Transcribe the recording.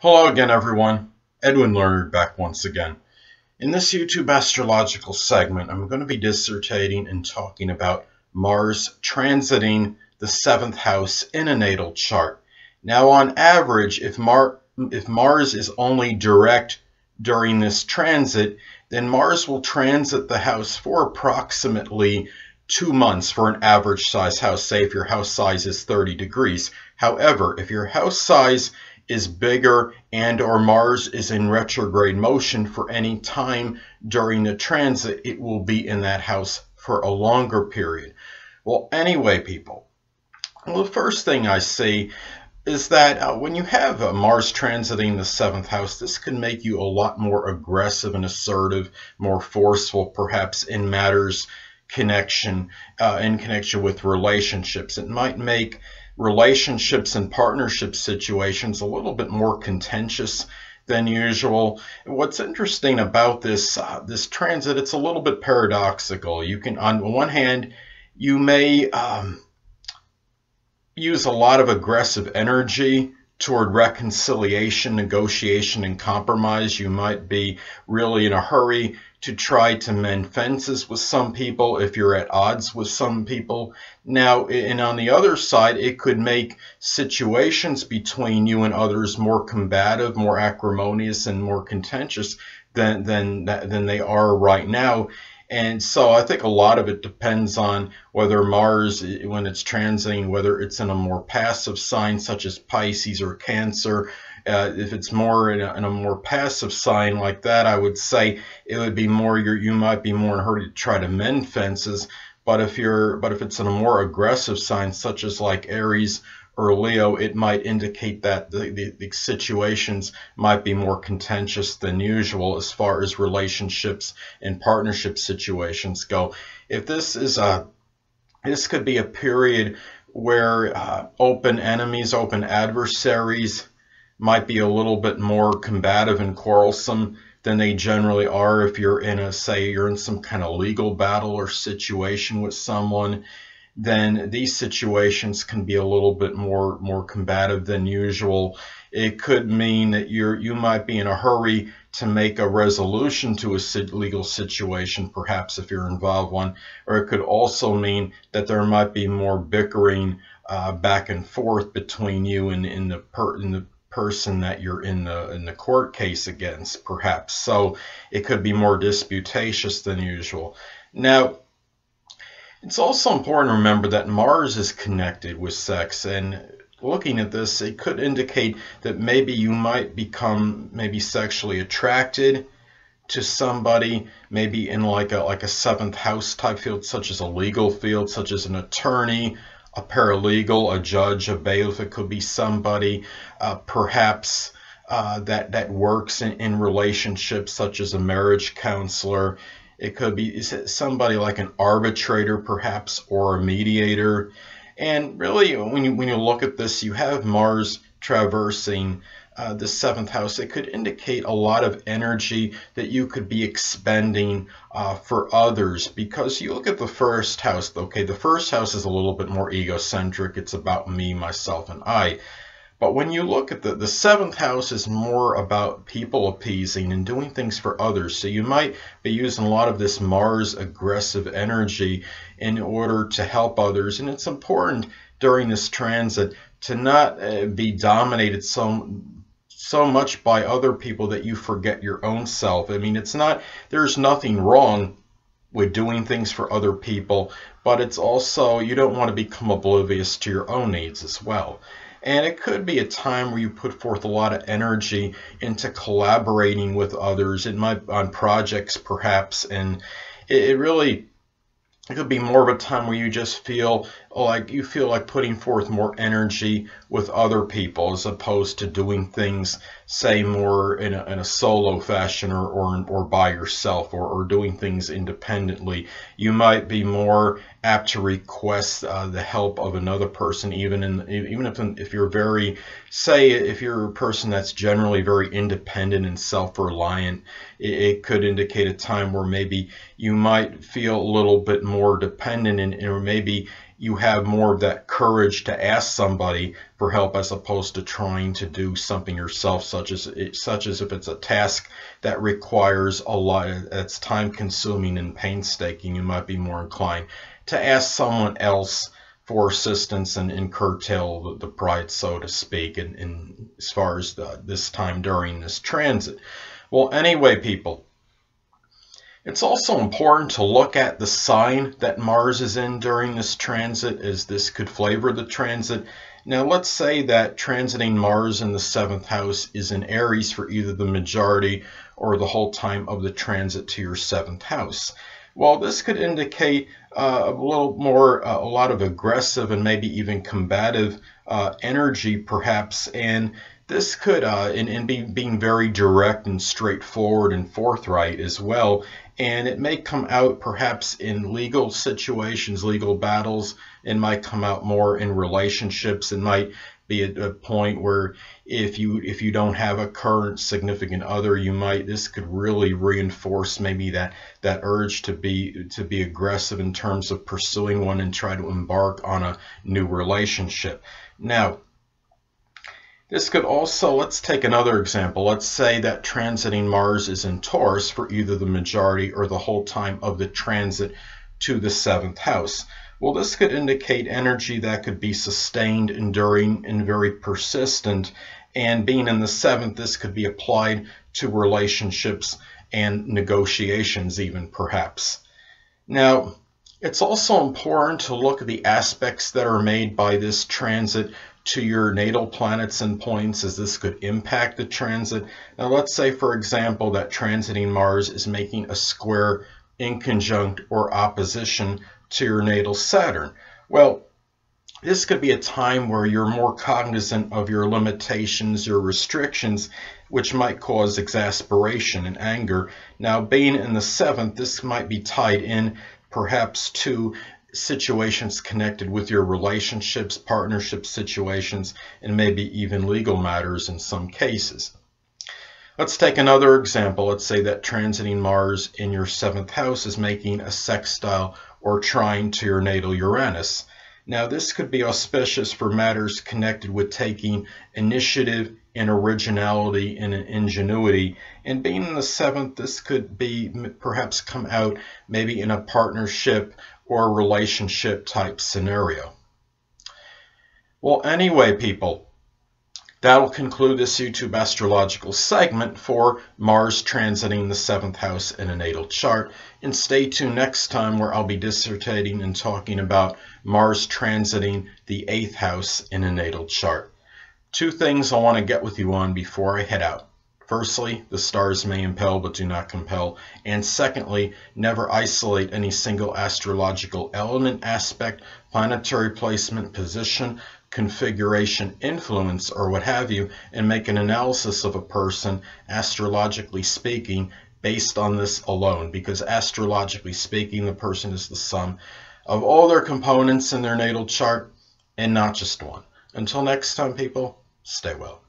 Hello again, everyone. Edwin Learnard back once again. In this YouTube astrological segment, I'm going to be dissertating and talking about Mars transiting the seventh house in a natal chart. Now, on average, if, Mar if Mars is only direct during this transit, then Mars will transit the house for approximately two months for an average size house, say if your house size is 30 degrees. However, if your house size is bigger and or Mars is in retrograde motion for any time during the transit, it will be in that house for a longer period. Well, anyway, people, well, the first thing I see is that uh, when you have uh, Mars transiting the seventh house, this can make you a lot more aggressive and assertive, more forceful, perhaps in matters connection, uh, in connection with relationships. It might make relationships and partnership situations a little bit more contentious than usual. What's interesting about this uh, this transit, it's a little bit paradoxical. You can, on the one hand, you may um, use a lot of aggressive energy toward reconciliation, negotiation, and compromise. You might be really in a hurry to try to mend fences with some people if you're at odds with some people. Now, and on the other side, it could make situations between you and others more combative, more acrimonious, and more contentious than than than they are right now. And so I think a lot of it depends on whether Mars, when it's transiting, whether it's in a more passive sign such as Pisces or Cancer, uh, if it's more in a, in a, more passive sign like that, I would say it would be more you you might be more in a hurry to try to mend fences. But if you're but if it's in a more aggressive sign such as like Aries or Leo, it might indicate that the, the, the situations might be more contentious than usual as far as relationships and partnership situations go. If this is a this could be a period where uh, open enemies, open adversaries might be a little bit more combative and quarrelsome than they generally are if you're in a say you're in some kind of legal battle or situation with someone then these situations can be a little bit more more combative than usual. It could mean that you're you might be in a hurry to make a resolution to a legal situation perhaps if you're involved one or it could also mean that there might be more bickering uh, back and forth between you and in the per, in the person that you're in the in the court case against perhaps. So it could be more disputatious than usual. Now it's also important to remember that Mars is connected with sex and looking at this it could indicate that maybe you might become maybe sexually attracted to somebody maybe in like a like a seventh house type field such as a legal field such as an attorney a paralegal, a judge, a bailiff. It could be somebody uh, perhaps uh, that that works in, in relationships, such as a marriage counselor. It could be somebody like an arbitrator, perhaps, or a mediator. And really, when you when you look at this, you have Mars traversing uh, the seventh house, it could indicate a lot of energy that you could be expending uh, for others because you look at the first house, okay, the first house is a little bit more egocentric. It's about me, myself, and I. But when you look at the, the seventh house is more about people appeasing and doing things for others. So you might be using a lot of this Mars aggressive energy in order to help others. And it's important during this transit to not uh, be dominated so so much by other people that you forget your own self. I mean, it's not, there's nothing wrong with doing things for other people, but it's also, you don't want to become oblivious to your own needs as well. And it could be a time where you put forth a lot of energy into collaborating with others. It might on projects perhaps, and it, it really it could be more of a time where you just feel like you feel like putting forth more energy with other people as opposed to doing things say more in a, in a solo fashion or, or, or by yourself or, or doing things independently. You might be more apt to request uh, the help of another person even in even if if you're very say if you're a person that's generally very independent and self-reliant it, it could indicate a time where maybe you might feel a little bit more dependent and or maybe you have more of that courage to ask somebody for help as opposed to trying to do something yourself, such as such as if it's a task that requires a lot, that's time consuming and painstaking, you might be more inclined to ask someone else for assistance and, and curtail the, the, pride, so to speak, and, as far as the, this time during this transit. Well, anyway, people, it's also important to look at the sign that Mars is in during this transit as this could flavor the transit. Now let's say that transiting Mars in the seventh house is in Aries for either the majority or the whole time of the transit to your seventh house. Well, this could indicate uh, a little more, uh, a lot of aggressive and maybe even combative uh, energy perhaps, and this could, uh, and, and be, being very direct and straightforward and forthright as well. And it may come out perhaps in legal situations, legal battles. It might come out more in relationships. It might be at a point where if you if you don't have a current significant other you might this could really reinforce maybe that that urge to be to be aggressive in terms of pursuing one and try to embark on a new relationship now this could also, let's take another example. Let's say that transiting Mars is in Taurus for either the majority or the whole time of the transit to the seventh house. Well, this could indicate energy that could be sustained, enduring, and very persistent. And being in the seventh, this could be applied to relationships and negotiations, even perhaps. Now, it's also important to look at the aspects that are made by this transit to your natal planets and points as this could impact the transit. Now let's say for example that transiting Mars is making a square inconjunct or opposition to your natal Saturn. Well, this could be a time where you're more cognizant of your limitations, your restrictions, which might cause exasperation and anger. Now, being in the seventh, this might be tied in perhaps to situations connected with your relationships, partnership situations, and maybe even legal matters in some cases. Let's take another example. Let's say that transiting Mars in your seventh house is making a sextile or trine to your natal Uranus. Now, this could be auspicious for matters connected with taking initiative and originality and ingenuity. And being in the seventh, this could be perhaps come out maybe in a partnership or relationship type scenario. Well, anyway, people, that'll conclude this YouTube astrological segment for Mars transiting the seventh house in a natal chart. And stay tuned next time where I'll be dissertating and talking about Mars transiting the eighth house in a natal chart. Two things I want to get with you on before I head out. Firstly, the stars may impel but do not compel. And secondly, never isolate any single astrological element, aspect, planetary placement, position, configuration, influence, or what have you, and make an analysis of a person, astrologically speaking, based on this alone. Because astrologically speaking, the person is the sum of all their components in their natal chart and not just one. Until next time, people, stay well.